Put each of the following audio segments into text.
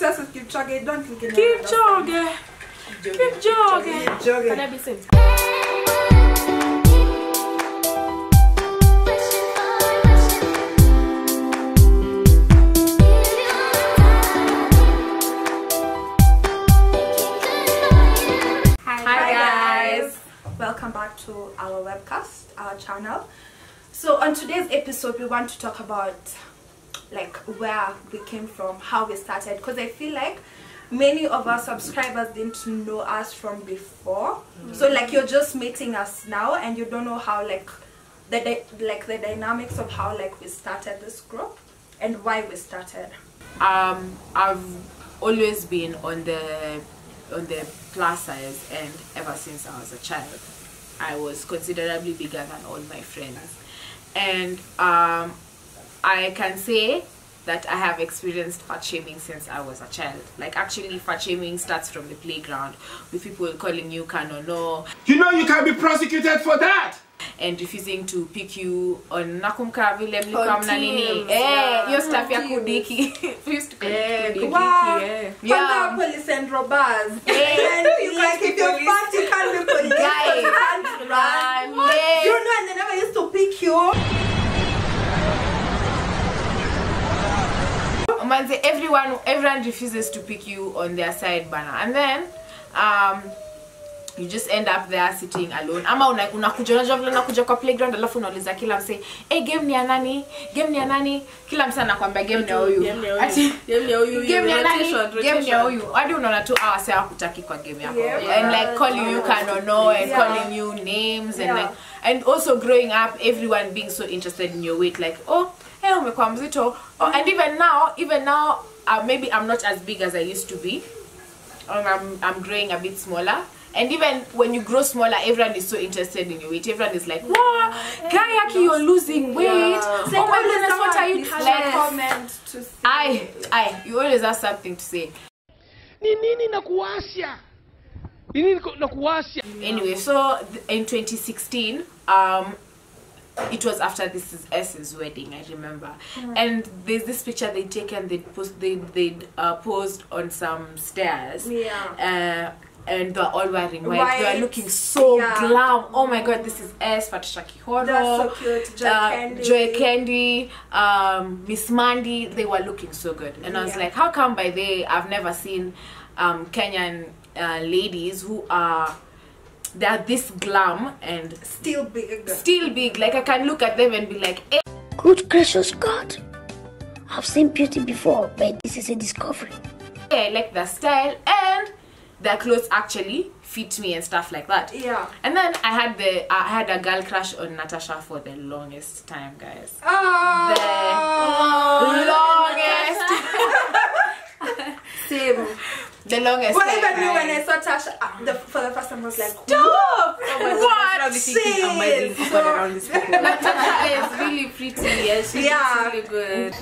obsessed with Kipchoge. Don't think you know Keep that. jogging. Keep jogging. Jogging. Can I be seen? Hi guys. Welcome back to our webcast, our channel. So on today's episode we want to talk about like where we came from, how we started because I feel like many of our subscribers didn't know us from before. So like you're just meeting us now and you don't know how like the like the dynamics of how like we started this group and why we started. um i've always been on the on the plus size and ever since i was a child i was considerably bigger than all my friends and um i can say that i have experienced fat shaming since i was a child like actually fat shaming starts from the playground with people calling you kanono You know you can be prosecuted for that. and refusing to pick you on nakumka vile mlikuwa On mna nini teams, eh, eh yeah. hiyo stuff ya Teams. kudiki We to call it kudiki. Wow. Yeah. Panda police and robbers. Yeah. And like if you're fat, you can't be police. Guys, run. run. You know, and they never used to pick you. Manze everyone everyone refuses to pick you on their side bana. And then um you just end up there sitting alone. Ama una- unakuja unajua vile unakuja kwa playground alafu unauliza kila mse hey, game ni ya nani? Game ni ya nani? Kila mse anakwambia game ni ya huyu. Game ni ya huyu. Hadi unaona tu awa se hakutaki kwa game yako. Yeah. and like calling you kanono and Yeah. calling you names and like and also growing up everyone being so interested in your weight like oh hey umekuwa mzito oh, and even now even now uh, maybe i'm not as big as i used to be um, I'm, I'm growing a bit smaller and even when you grow smaller everyone is so interested in your weight everyone is like wow kayaki you're losing weight yeah. oh my goodness what are you like comment to say. i i you always have something to say Ni nini nakuwasha? Ni nini na kuwasha? anyway so in 2016 um it was after this is S's wedding I remember and there's this picture they taken they post they they uh, posed on some stairs Yeah. uh, and they're all wearing white, They are looking so Yeah. glam oh my god this is S Fatisha Kihoro That's so cute. Joy uh, Candy. Joy Candy, um, Miss Mandy, they were looking so good. And I was like, how come by they I've never seen um, Kenyan uh, ladies who are they're this glam and Still big. still big. Like I can look at them and be like, eh, Good gracious God. I've seen beauty before, but this is a discovery. I like their style and their clothes actually fit me and stuff like that. Yeah. And then I had the I had a girl crush on Natasha for the longest time, guys. Oh. longest Same. the longest Well, time, even me when I saw Tasha the, for the first time, I was like, Stop! What? thinking, am I being Shit. around this people? Natasha is really pretty. Yes, she Yeah. looks really good.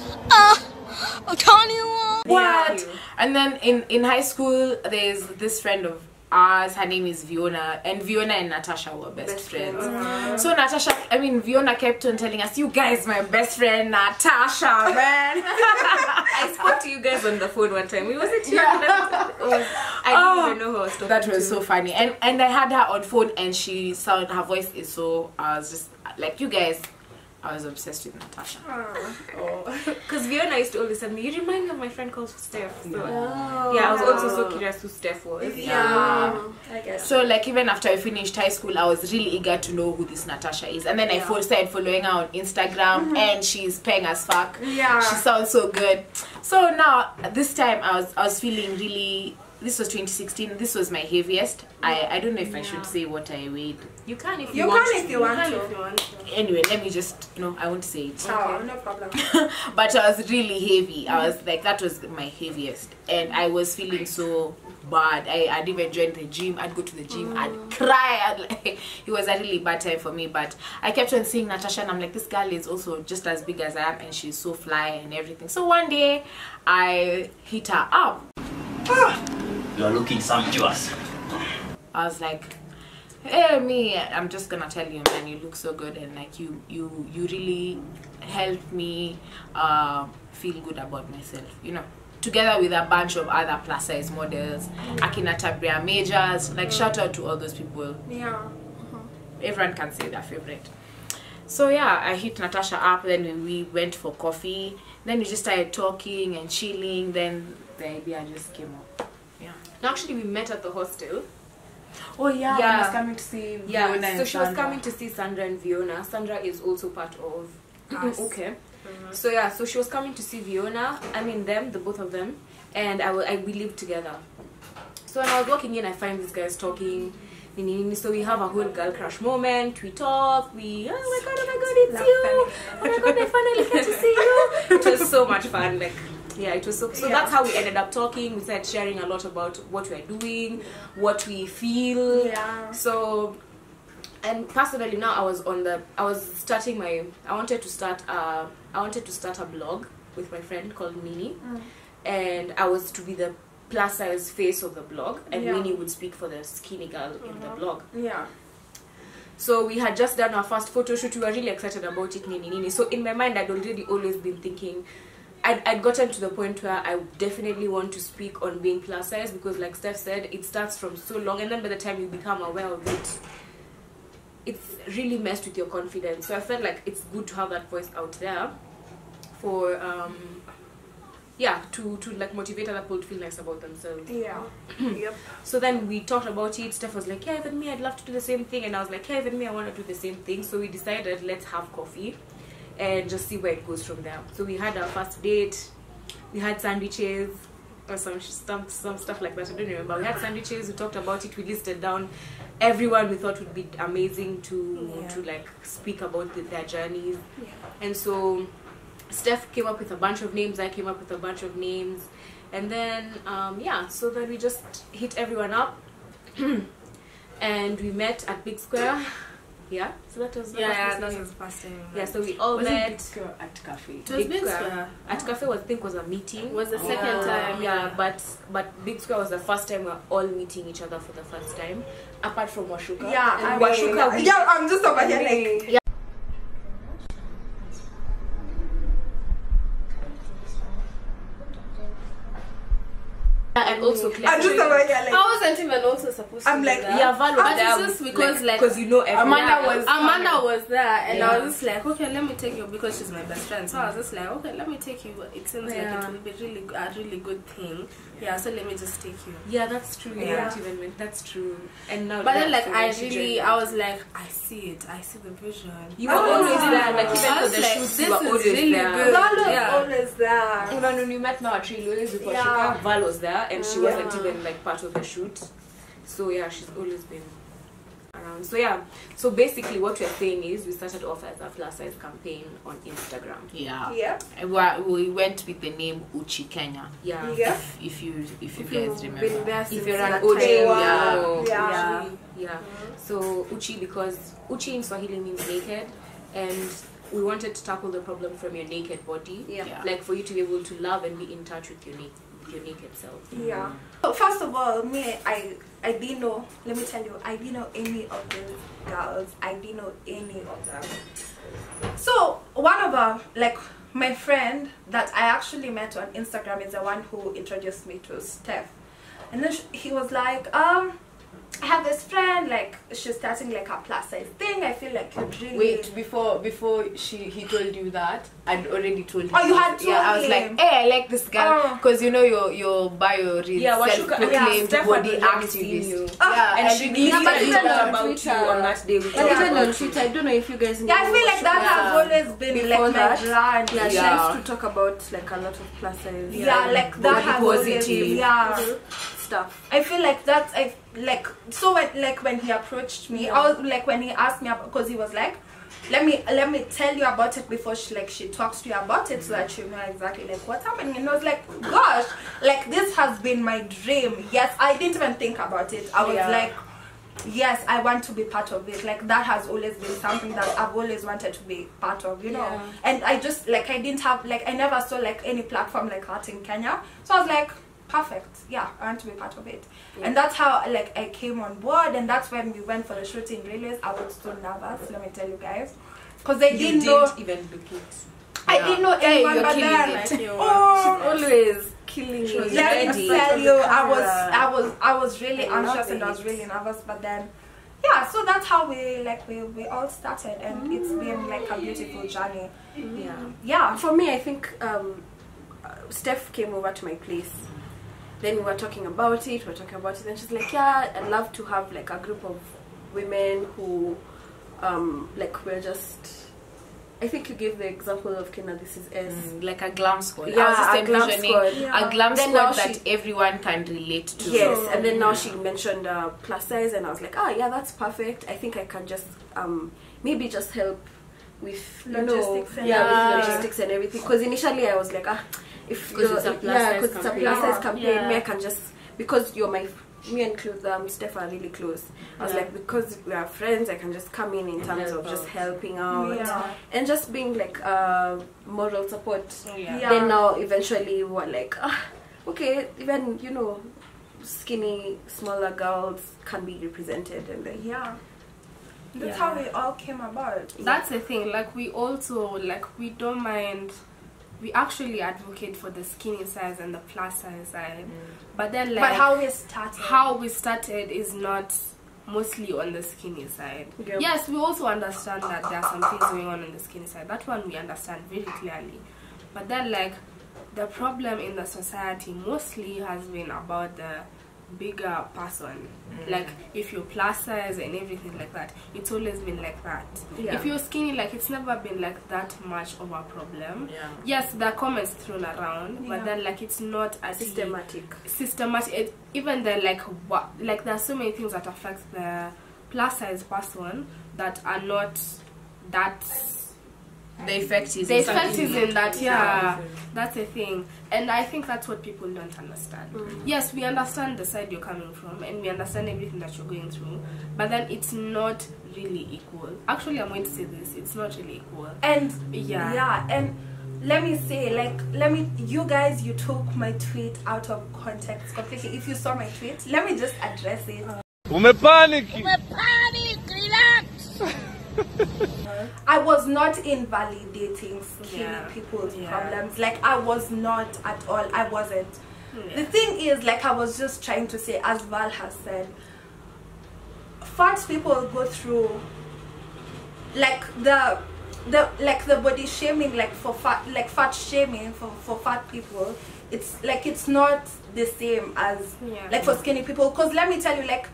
What? And then in in high school, there's this friend of ours. Her name is Viona, and Viona and Natasha were best, friends. Uh-huh. So Natasha, I mean Viona kept on telling us, "You guys, my best friend Natasha, man." I spoke to you guys on the phone one time. We Was it you? Yeah. Was- I didn't Oh, even know who I was talking that was to. so funny, and and I had her on phone, and she sound her voice is so. I was just like, you guys. I was obsessed with Natasha. Oh. Because Viona used to always tell me, you remind me of my friend called Steph. So, yeah, oh. I was also so curious who Steph was. Yeah. I guess. So like even after I finished high school, I was really eager to know who this Natasha is, and then I fo- started following her on Instagram, mm-hmm. and she's paying as fuck. Yeah. she sounds so good. So now this time I was I was feeling really. This was 2016. This was my heaviest. I I don't know if I should say what I weighed. You can if You you, want can to. if you want can to. if you want to. Anyway, let me just no, I won't say it. Oh, no problem. but I was really heavy. I was mm-hmm. like that was my heaviest, and I was feeling so bad. I, I'd even join the gym. I'd go to the gym. I'd mm. cry. I'd like it was a really bad time for me. But I kept on seeing Natasha, and I'm like, this girl is also just as big as I am, and she's so fly and everything. So one day, I hit her up. You are looking sumptuous. I was like, hey me, I'm just gonna tell you, man, you look so good, and like you, you, you really helped me uh, feel good about myself. You know, together with a bunch of other plus size models akina tabria majors like shout out to all those people Yeah. everyone can say their favorite. So yeah, I hit Natasha up. Then we went for coffee. Then we just started talking and chilling. Then the idea just came up. Yeah. And actually, we met at the hostel. Oh yeah. Yeah. I was coming to see. Yeah, Fiona so and she was coming to see Sandra and Fiona. Sandra is also part of Us. okay. So yeah, so she was coming to see Fiona. I mean them, the both of them, and I, wa- I we lived together. So when I was walking in, I find these guys talking. nini, nini. So we have a whole girl crush moment. We talk. We oh my god, oh my god, it's you. Oh my god, I finally get to see you. It was so much fun. Like yeah, it was so. So Yeah. that's how we ended up talking. We started sharing a lot about what we're doing, what we feel. Yeah. So and personally now I was on the I was starting my I wanted to start uh I wanted to start a blog with my friend called Minnie Mm. and I was to be the plus size face of the blog and Yeah. Minnie would speak for the skinny girl in the blog. Yeah. So we had just done our first photo shoot. We were really excited about it, nini nini. So in my mind, I'd already always been thinking, I'd, I'd gotten to the point where I definitely want to speak on being plus size because, like Steph said, it starts from so long, and then by the time you become aware of it, it's really messed with your confidence. So I felt like it's good to have that voice out there for, um, yeah, to to like motivate other people to feel nice about themselves. Yeah. yep. So then we talked about it. Steph was like, "Yeah, even me, I'd love to do the same thing," and I was like, "Yeah, even me, I want to do the same thing." So we decided let's have coffee and just see where it goes from there. So we had our first date. We had sandwiches or some some some stuff like that. I don't remember. We had sandwiches. We talked about it. We listed down everyone we thought would be amazing to Yeah. to like speak about the, their journeys. Yeah. And so Steph came up with a bunch of names. I came up with a bunch of names. And then, um, yeah, so then we just hit everyone up. and we met at Big Square. Yeah, so that was Yeah, yeah, that that was was the first time. yeah. So we all Was it met Big Square at cafe? It was Big Square. at cafe. Was I think was a meeting. It Was the second Yeah, time. yeah, but but Big Square was the first time we were all meeting each other for the first time, apart from Washuka. Yeah. and I Washuka. mean, we- yeah. I'm just over here like. And also I'm just over here like. I wasn't even also supposed I'm to. like, be there. yeah, Val was But there it's just because like, because you know everyone. Amanda was- Amanda was there, and I was just like, okay, let me take you because she's my best friend. So I was just like, okay, let me take you. It seems like it will be really a really good thing. Yeah, so let me just take you. Yeah, that's true. Yeah. Yeah, that's true. And now, But then, like, I really. I was like, I see it. I see the vision. You were always there, like even I for the like, shoots, this you were is always really there. good. Val was always there. Even when we met now at Tree always before Yeah. Val was there, and she wasn't Yeah. even like part of the shoot. So yeah, she's always been around. So yeah, so basically what we're saying is we started off as a plus size campaign on Instagram. Yeah. Yeah. And we went with the name Uchi Kenya. Yeah. Yeah. If you if you If guys you've remember. been there If you're an that OG, time. Yeah. yeah. Yeah. Uchi, yeah. Mm-hmm. So Uchi because Uchi in Swahili means naked, and we wanted to tackle the problem from your naked body. Yeah. Yeah. Like for you to be able to love and be in touch with your naked, your naked self. Yeah. So first of all, me, I, I didn't know. Let me tell you, I didn't know any of these girls. I didn't know any of them. So one of them, like my friend that I actually met on Instagram, is the one who introduced me to Steph, and then he was like, um. I have this friend, like she's starting like a plus size thing. I feel like you'd really Wait, before before she he told you that, I'd already told him. Oh, you had Yeah, I was like, him. hey, I like this girl Oh. because you know your your bio reads Yeah, Washuka- self-proclaimed yeah, Steph had body activist. you. Ah, and I she didn't really even but talked on about Twitter- you on that day. We But talked even on. Twitter, I don't know if you guys know. Yeah, I feel like that Washuka. has always been Before like my that, brand. Yeah, she Yeah. likes to talk about like a lot of plus size. yeah, like that has always positive. been, yeah. Stuff. I feel like that's I like so when like when he approached me, I was like when he asked me because he was like, let me let me tell you about it before she like she talks to you about it so that you know exactly like what's happening. And I was like, gosh, like this has been my dream. Yes, I didn't even think about it. I was Yeah. like. Yes, I want to be part of it. Like that has always been something that I've always wanted to be part of, you know. Yeah. And I just like I didn't have like I never saw like any platform like that in Kenya. So I was like, perfect. Yeah, I want to be part of it. And that's how like I came on board and that's when we went for the shooting release. I was so nervous, let me tell you guys. Because I You didn't know didn't even look it. I didn't know anyone you're but killing then it. Like Oh. she's always killing me. was Let me tell you, I was, Yeah. I was, I was really I anxious and I was really nervous. But then, yeah, so that's how we like we we all started, and it's been like a beautiful journey. Yeah. Yeah, For me, I think um, uh, Steph came over to my place. Then we were talking about it. We were talking about it, and she's like, "Yeah, I'd love to have like a group of women who, um, like, we're just." I think you gave the example of Kena. This is S. Mm, like a glam squad. I Yeah, was just a glam envisioning squad. a glam Then now squad that she- everyone can relate to. Yes, and then now she mentioned uh, plus size, and I was like, oh yeah, that's perfect. I think I can just um, maybe just help with you know, and yeah, everything. with logistics and everything. Because initially I was like, ah, if 'Cause you're- it's a plus yeah, size 'cause it's a plus size campaign, Yeah. me I can just because you're my me and Clothes, um, Steph are really close. I was Yeah. like, because we are friends, I can just come in in terms help of just helping out Yeah. and just being like uh, moral support. Yeah. Yeah. Then now eventually we were like, ah, okay, even you know, skinny, smaller girls can be represented, and then yeah. That's Yeah. how we all came about. That's the thing. Like we also like we don't mind. We actually advocate for the skinny size and the plus size side, mm. but then like but how we started. how we started is not mostly on the skinny side. Yep. Yes, we also understand that there are some things going on on the skinny side. That one we understand very clearly. But then, like, the problem in the society mostly has been about the bigger person. Mm. Like, if you're plus size and everything like that, it's always been like that. Yeah. If you're skinny, like, it's never been like that much of a problem. Yeah. Yes, there are comments thrown around, Yeah. but then, like, it's not as systematic. systematic it, even the like what like there are so many things that affect the plus size person that are not that The effect is the effect is in that yeah Yeah. that's a thing. And i think that's what people don't understand. Yes we understand the side you're coming from and we understand everything that you're going through but then it's not really equal. Actually i'm going to say this it's not really equal. And Yeah. yeah and let me say like let me you guys you took my tweet out of context completely. If you saw my tweet let me just address it. Umepaniki. i was not invalidating skinny Yeah. people's Yeah. problems like i was not at all i wasn't the thing is like i was just trying to say as val has said fat people go through like the the like the body shaming like for fat like fat shaming for for fat people it's like it's not the same as Yeah. like for skinny people because let me tell you like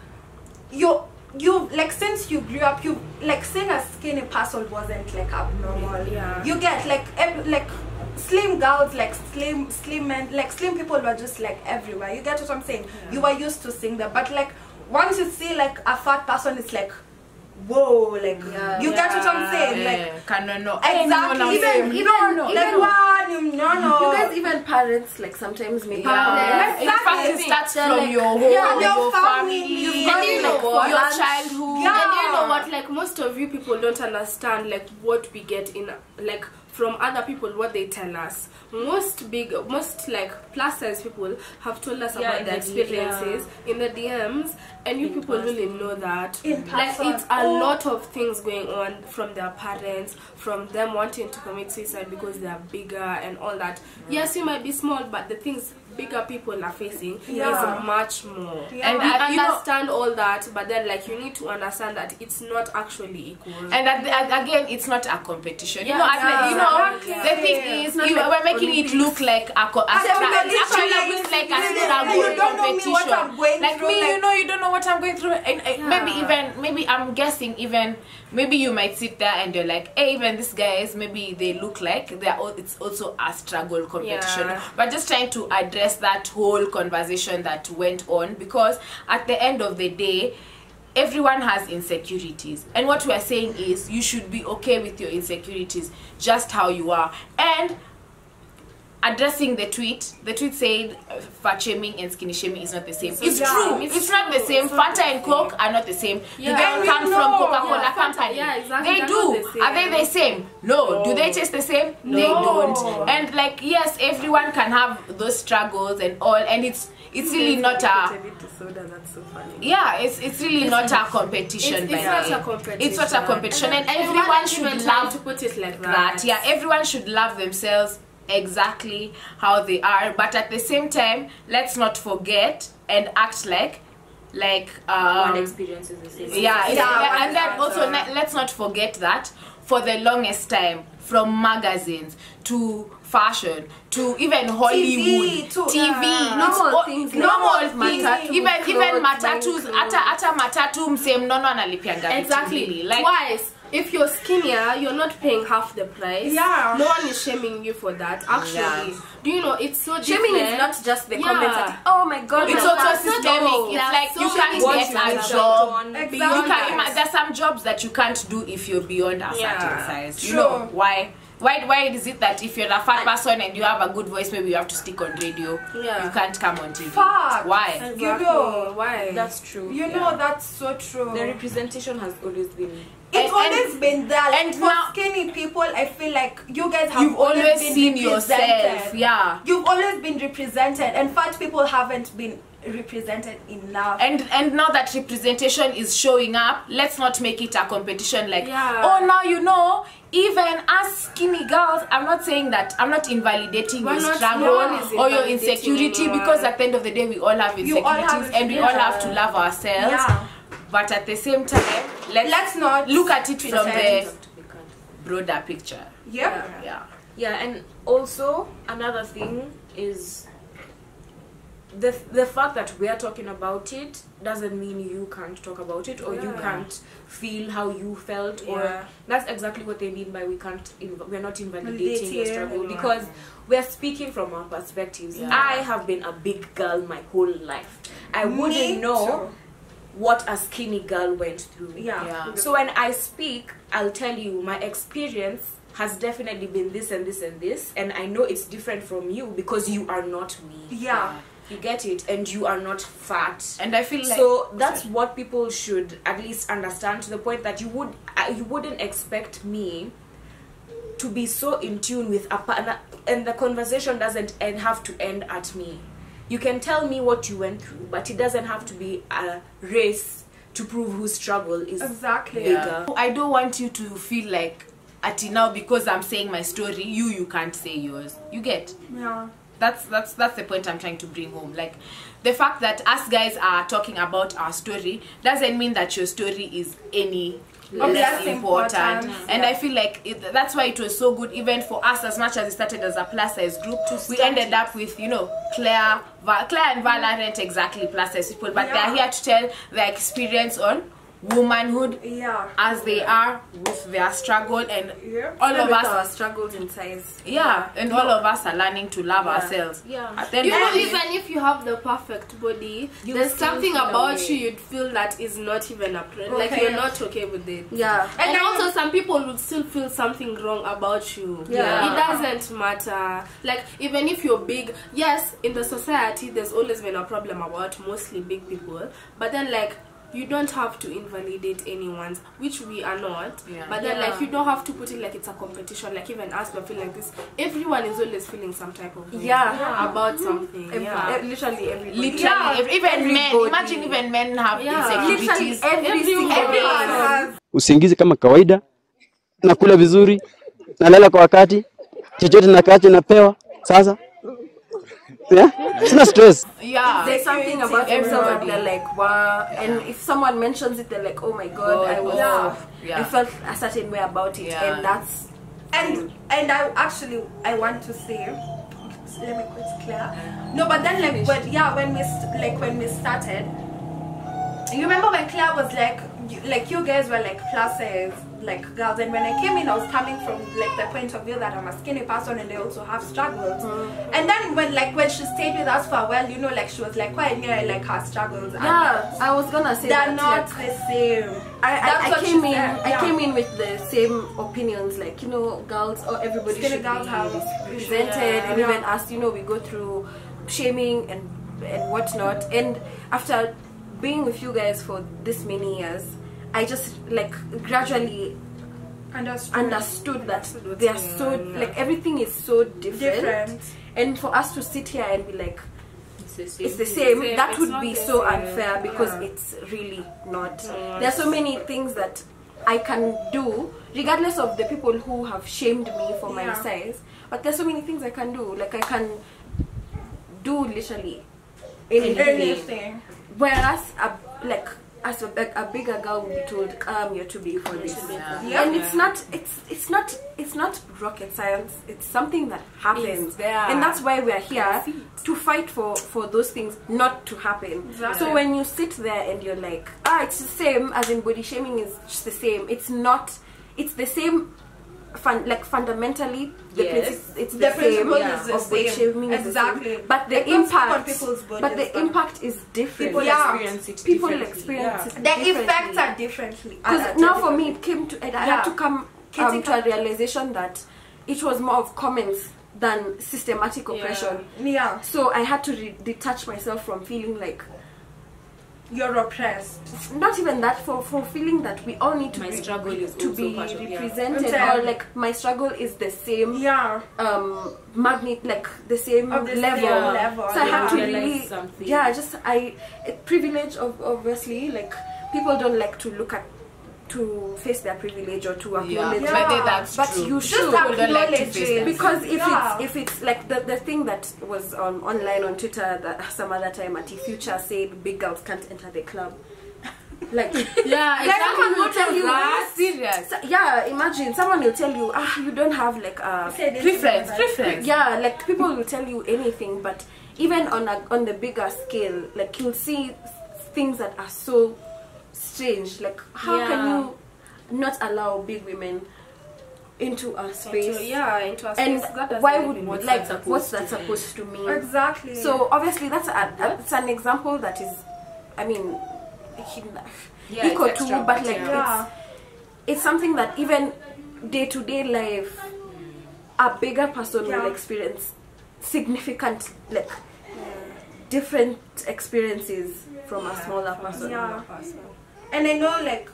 you you like since you grew up you like seeing a skinny person wasn't like abnormal. Yeah. you get like ev- like slim girls like slim slim men like slim people were just like everywhere. You get what i'm saying? You were used to seeing that but like once you see like a fat person it's like whoa like Yeah. you get what i'm saying like can no. no. exactly even even no, no, even no. one you no no You guys, even parents, like sometimes make Yeah. Exactly. In fact, it starts from like- your home, Yeah, your, your family, family. and got you know what? your childhood. Yeah. And you know what? Like most of you people don't understand like what we get in like from other people what they tell us. Most big, most like plus size people have told us Yeah, about their experiences in the DMs, and you people really know that. In like person. it's a Oh. lot of things going on from their parents, from them wanting to commit suicide because they are bigger and all that. Yes, you might be small, but the things bigger people are facing Yeah. is much more. Yeah. And we I- you know- understand all that, but then like you need to understand that it's not actually equal. And at the, at- again, it's not a competition. you know, at the- you know, exactly. the thing is, you, like we're making it look like a, co- a And struggle. then actually looks like a you- struggle you don't know me what I'm going like through, me, you know, you don't know what I'm going through. And, and maybe even, maybe I'm guessing even, maybe you might sit there and you're like, hey, even these guys, maybe they look like they're. al- It's also a struggle competition. Yeah. But just trying to address that whole conversation that went on because at the end of the day everyone has insecurities. And what we are saying is you should be okay with your insecurities just how you are. And addressing the tweet. The tweet said uh, fat shaming and skinny shaming is not the same. It's Yeah, true. it's it's, not the same. It's fanta and coke are not the same. Yeah. you don't And come you from coca-cola yeah, company yeah, exactly, they they're do. the are they the same? No, do they taste the same? They don't. And like yes everyone can have those struggles and all and it's it's really not a disorder. That's so funny. yeah it's it's really not a competition It's, by it's not way. a competition. it's not a competition. And And everyone should love to put it like that. that. yeah everyone should love themselves exactly how they are but at the same time let's not forget and act like like um, One experience is the same. yeah, Yeah, yeah, and then also let's not forget that for the longest time from magazines to fashion to even hollywood TV, to- tv yeah. Normal all- things normal matatu, things even even clothes, matatus buying hata hata matatu msee mnono analipianga Exactly. like Twice. If you're skinnier, you're not paying half the price. Yeah. No one is shaming you for that. Actually, Yeah. do you know it's so Shaming different. is not just the Yeah. comments that, oh my god, it's my also fat systemic it's That's like so you can't get a like job that. you Exactly. can ima- there's some jobs that you can't do if you're beyond a certain Yeah. size you know why why why is it that if you're a fat person and you have a good voice maybe you have to stick on radio Yeah. you can't come on tv Fuck. why Exactly. You know. why? That's true. You know that's so true. the representation has always been it's And- always and- been there. Like and for now- skinny people, I feel like you guys have you've always been seen yourself yeah You've always been represented, and fat people haven't been represented enough. and and now that representation is showing up let's not make it a competition like Yeah. oh now you know even us skinny girls i'm not saying that i'm not invalidating We're your not- struggle or your insecurity because at the end of the day we all have You all have insecurities and we all have to love ourselves Yeah. but at the same time let's, Let's not look at it from the broader picture Yeah. yeah Yeah, and also another thing is the the fact that we are talking about it doesn't mean you can't talk about it or you can't feel how you felt or that's exactly what they mean by we can't inv- we're not invalidating your struggle anyone. because we're speaking from our perspectives. Yeah. I have been a big girl my whole life. I Me wouldn't know too. What a skinny girl went through. Yeah. Yeah. So when I speak, I'll tell you my experience has definitely been this and this and this, and I know it's different from you because you are not me. Yeah. You get it, and you are not fat. and i feel like so that's what people should at least understand to the point that you would uh, you wouldn't expect me to be so in tune with a partner and the conversation doesn't end, have to end at me you can tell me what you went through but it doesn't have to be a race to prove whose struggle is Exactly. bigger. I don't want you to feel like at now because I'm saying my story, you you can't say yours. You get? Yeah. That's that's that's the point I'm trying to bring home. Like the fact that us guys are talking about our story doesn't mean that your story is any less less important. importance, And yeah. I feel like it, that's why it was so good even for us as much as it started as a plus size group. We ended up with you know Claire, Claire and Val aren't exactly plus size people, but Yeah. they're here to tell their experience on womanhood Yeah. as they are with their struggle and Yeah. all of us our struggles in size. yeah and all of us are learning to love ourselves Yeah. At You know, even if you have the perfect body, You there's something about away. you you'd feel that is not even a pre- like you're not okay with it. Yeah. And, also, some people would still feel something wrong about you. Yeah. It doesn't matter. Like, even if you're big, yes, in the society, there's always been a problem about mostly big people. But then, like, you don't have to invalidate anyone's, which we are not. Yeah. But then, Yeah. like, you don't have to put it like it's a competition. Like, even us, we feel like this. Everyone is always feeling some type of way Yeah. about something. Every- yeah. eh, literally everybody. literally Yeah, every, even everybody. men imagine even men have Yeah. Insecurities Everyone has usingizi kama kawaida, nakula vizuri, nalala kwa wakati, chochote nakacho napewa. Sasa yeah? sina stress. yeah There's something about themselves that they're like, wow. And if someone mentions it, they're like, oh my god, God, I was, oh, I yeah. felt a certain way about it, Yeah. and that's and and I actually I want to say let me quit clear no but then like when yeah when we like when we started you remember when Claire was like you, like you guys were like pluses like girls and when I came in I was coming from like the point of view that I'm a skinny person and I also have struggles mm-hmm. and then when like when she stayed with us for a while you know like she was like quite near like her struggles yeah. I was gonna say they're that, not like, the same I, That's I, I what came in. said, I came in with the same opinions, like you know, girls or everybody Skinny should girls be have- represented, yeah. and Yeah. even us, you know, we go through shaming and and whatnot. And after being with you guys for this many years, I just like gradually understood understood that they are so like everything is so different. different And for us to sit here and be like, It's the same. it's the same. Same. That It's would be so same. unfair because Yeah. it's really not. There are so many things that I can do, regardless of the people who have shamed me for my Yeah. size. but there's so many things I can do. Like I can do literally anything. Anything. Whereas a like as a, a bigger girl will be told, um, you're too big for this. Yeah. And it's not it's it's not it's not rocket science. It's something that happens. And that's why we're here to fight for for those things not to happen. Exactly. So when you sit there and you're like, ah, it's the same as in body shaming is just the same. It's not. It's the same. Fun, like fundamentally, the Yes. princi- it's the, The same is the of same. shaming is the same. But the Like, on impact, people's bodies, but the but- impact is different. People Yeah. experience it People differently. experience Yeah. it The effects are differently. Because are- are now uh, for me, it came to, and I Yeah. had to come um, to a realization that it was more of comments than systematic oppression. yeah, So I had to re- detach myself from feeling like, you're oppressed. not even that, for, for feeling that we all need to My be, struggle is to be part of- yeah. represented, or like my struggle is the same Yeah, um magnet like the same Of the same level. level, so i had to really something. yeah just i it, privilege of obviously like people don't like to look at to face their privilege or to Yeah, acknowledge Yeah. maybe that's but true. you should People don't like acknowledge it. because if Yeah. it's if it's like the, the thing that was on online on twitter that some other time at future said big girls can't enter the club like Yeah, Like, someone will tell you That's serious. so- yeah imagine someone will tell you ah you don't have like a Say this Preference, preference. yeah like people will tell you anything but even on a, on the bigger scale like you'll see things that are so strange like how can you not allow big women into a space Into, yeah, into a and space that why would what's like that what's that supposed to mean Exactly. so obviously that's a, it's an example that is i mean Yeah, equal to but like yeah. it's it's something that even day to day life a bigger person Yeah. will experience significant like different experiences from a smaller person Yeah. And I know, like,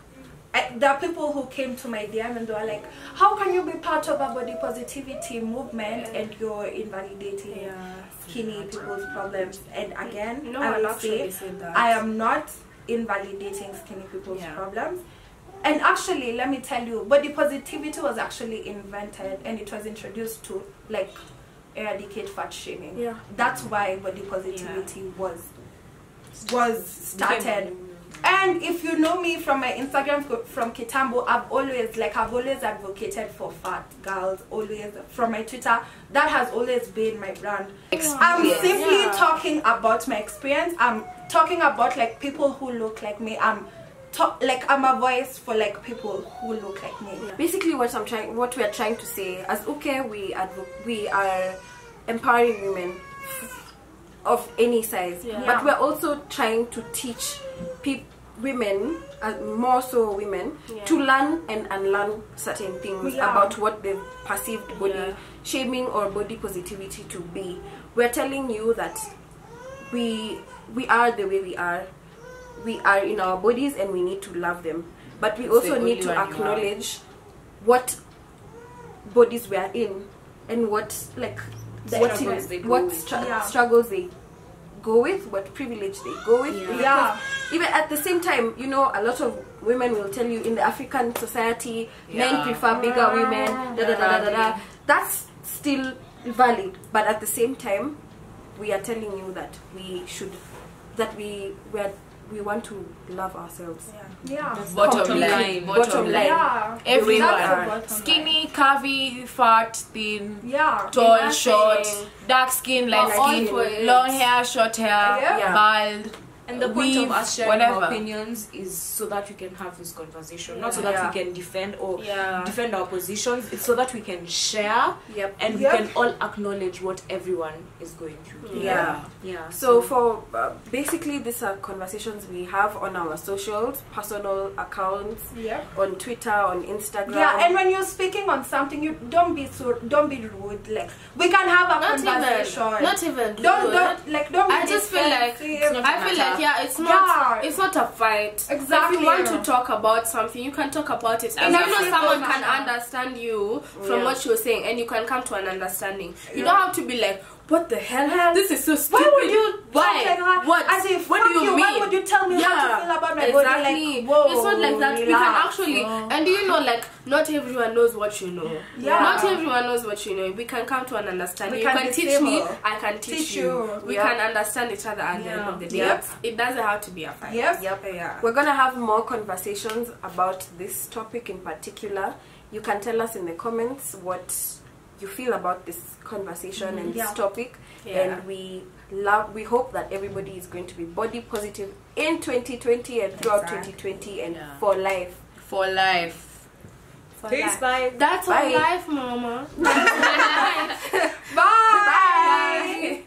I, there are people who came to my DM and they were like, "How can you be part of a body positivity movement and you're invalidating Yeah. skinny people's problems?" And again, No I will say. I am not invalidating skinny people's Yeah. problems. And actually, let me tell you, body positivity was actually invented and it was introduced to like eradicate fat shaming. Yeah. That's why body positivity was was started. And if you know me from my Instagram from Kitambo, I've always like I've always advocated for fat girls. Always from my Twitter, that has always been my brand. I'm simply Yeah. talking about my experience. I'm talking about like people who look like me. I'm to- like I'm a voice for like people who look like me. basically what i'm trying what we're trying to say as okay we we are empowering women of any size Yeah. but we're also trying to teach peop women uh, more so women to learn and unlearn certain things Yeah. about what they've perceived body Yeah. shaming or body positivity to be we're telling you that we we are the way we are we are in our bodies and we need to love them but we the also only need to one you are. acknowledge what bodies we are in and what like The what struggles they what with. stru- Yeah. struggles they go with what privilege they go with Yeah. Yeah. even at the same time you know a lot of women will tell you in the african society men prefer bigger ah. women da, da, da, da, da, da. that's still valid but at the same time we are telling you that we should that we we are, we want to love ourselves Yeah. Bottom Completely. line. Bottom line. Yeah. Everyone. That's the bottom Skinny, curvy, fat, thin, Yeah. tall, short, dark skin, light All skin, long hair, short hair, Yeah. bald. And the point of us sharing whatever. our opinions is so that we can have this conversation, not so that Yeah. we can defend or Yeah. defend our positions. It's so that we can share Yep. and Yep. we can all acknowledge what everyone is going through. Yeah. Yeah. So for uh, basically these are conversations we have on our socials, personal accounts, Yeah. on Twitter, on Instagram. Yeah, and when you're speaking on something, you don't be so don't be rude. Like we can have a Not conversation. even, not even. don't don't like don't. Be I just feel like. I feel like yeah, it's not Yeah. it's not a fight. Exactly. if you want to talk about something, you can talk about it. And you know someone can understand you from Yeah. what you're saying, and you can come to an understanding. You Yeah. don't have to be like, what the hell? This is so stupid. Why would you Why? like? What? As tell me how to feel about my body? exactly. Like, whoa, it's not like that. We can actually, Oh. and do you know, like, not everyone knows what you know. Yeah. Not everyone knows what you know. We can come to an understanding. We you can teach me. I can teach, Teach you. you. We Yeah. can understand each other at the end of the day. Yep. It doesn't have to be a fight. Yep. Yep. Yeah. We're gonna have more conversations about this topic in particular. You can tell us in the comments what you feel about this conversation and this Yeah. topic. Yeah. And we love we hope that everybody is going to be body positive in 2020 and throughout exactly. 2020 and yeah. for life for life for Peace, life. bye. That's bye. life, mama. bye. bye. bye.